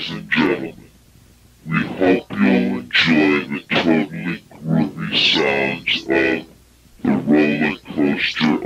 ladies and gentlemen. We hope you'll enjoy the totally groovy sounds of the roller coaster